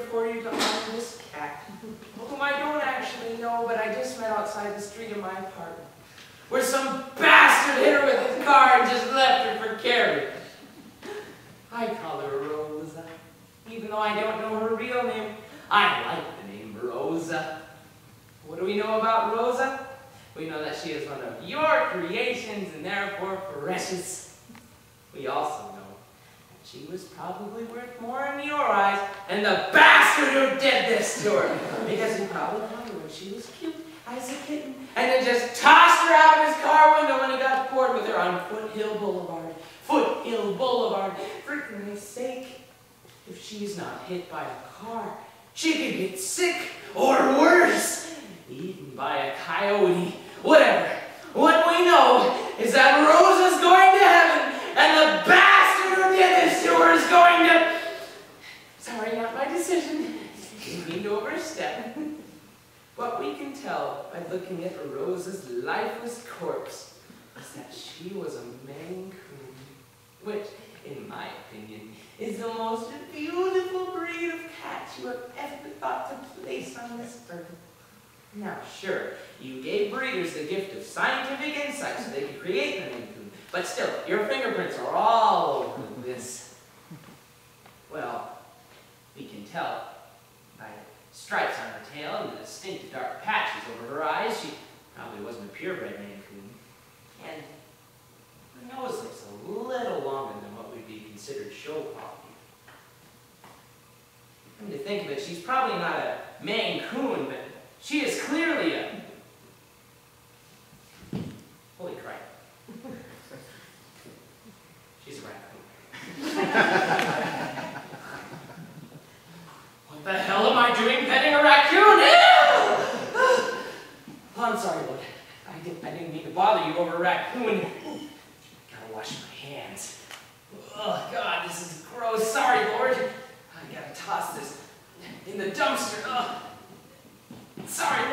for you to honor this cat, whom I don't actually know, but I just met outside the street of my apartment, where some bastard hit her with his car and just left her for Carrie. I call her Rosa, even though I don't know her real name. I like the name Rosa. What do we know about Rosa? We know that she is one of your creations and therefore precious. We also know she was probably worth more in your eyes than the bastard who did this to her. Because he probably found her she was cute as a kitten and then just tossed her out of his car window when he got bored with her on Foothill Boulevard. Foothill Boulevard. For Christ's sake, if she's not hit by a car, she could get sick or worse, eaten by a coyote. Whatever. What we know is that Rosa's going to heaven and the bastard who did this to her is going to. Sorry, not my decision. Mean to overstep. What we can tell by looking at Rosa's lifeless corpse is that she was a Maine Coon, which, in my opinion, is the most beautiful breed of cat you have ever thought to place on this earth. Now, sure, you gave breeders the gift of scientific insight so they could create the Maine but still, your fingerprints are all over this. Well, we can tell by the stripes on her tail and the distinct dark patches over her eyes, she probably wasn't a purebred Maine Coon. And her nose looks a little longer than what would be considered show quality. Come to think of it, she's probably not a Maine Coon, but she is clearly a... Holy crap. She's a raccoon. what the hell am I doing petting a raccoon? Oh, I'm sorry, Lord. I didn't, I didn't mean to bother you over a raccoon. Gotta wash my hands. Oh, God, this is gross. Sorry, Lord. I gotta toss this in the dumpster. Lord. Sorry.